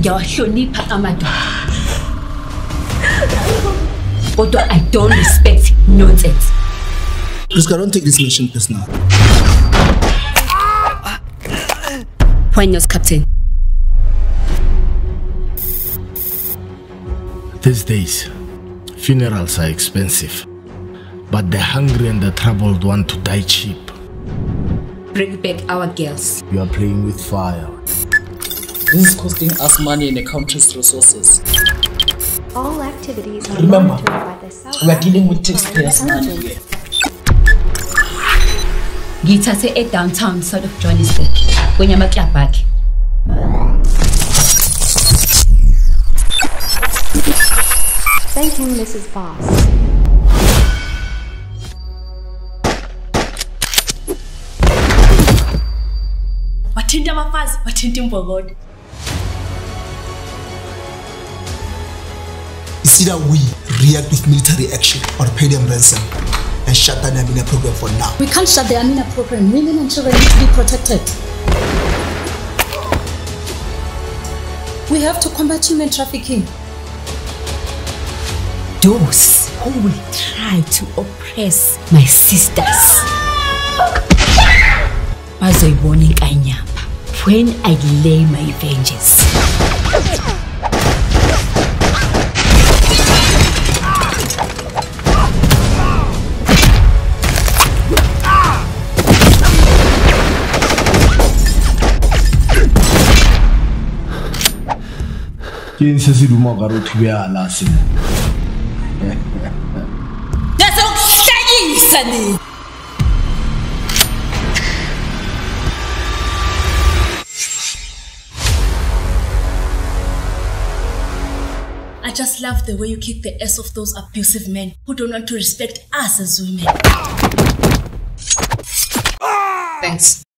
ngiyawahlonipha amadoda kodwa i don't respect nonsense Priska, don't take this mission personal. Point yours, Captain. These days, funerals are expensive. But the hungry and the troubled want to die cheap. Bring back our girls. You are playing with fire. This is costing us money in the country's resources. All activities are Remember, monitored by the South We are dealing with taxpayers' Foreign money Intelligence. here. ngiyithathe e-downtown south of johannesburg kwenye amaklabhu akhe Thanking Mrs. Boss. wathinta abafazi wathinta imbokodo either we react with military action or pay them ransom and shut down the Amina program for now. We can't shut the Amina program. Women and children need to be protected. We have to combat human trafficking. those who will try to oppress my sisters bazoyibona inkanyamba when i lay my vengeance Ke eng se se duma ka re o thubela seno? ngizokuhlekisa nina I just love the way you kick the ass of those abusive men who don't want to respect us as women. thanks